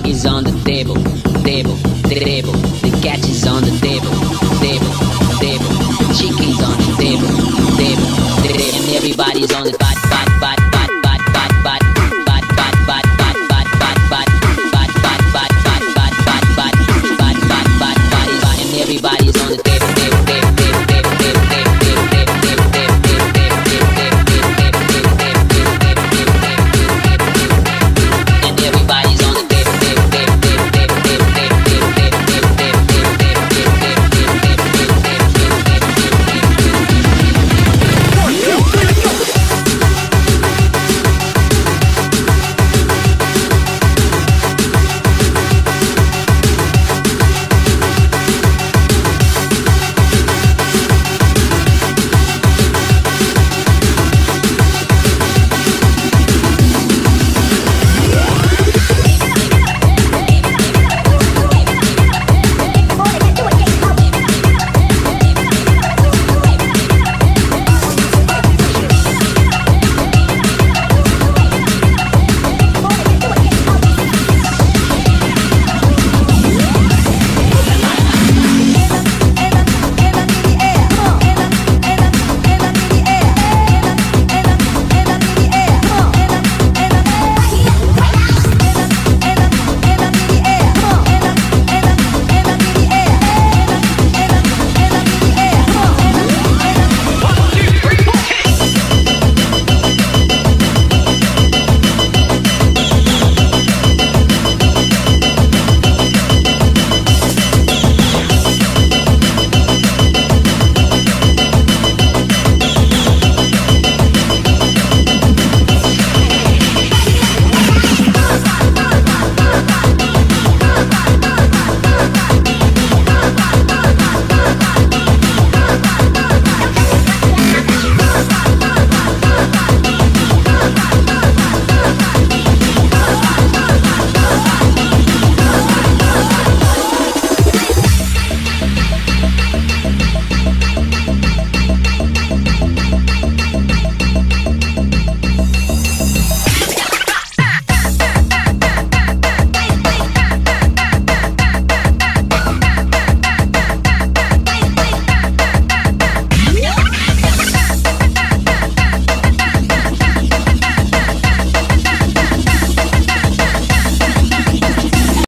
dog is on the table, table, table. The cat is on the table, table, table. The chicken's on the table, table, table. And everybody's on the bot, bot, bot. And everybody's on the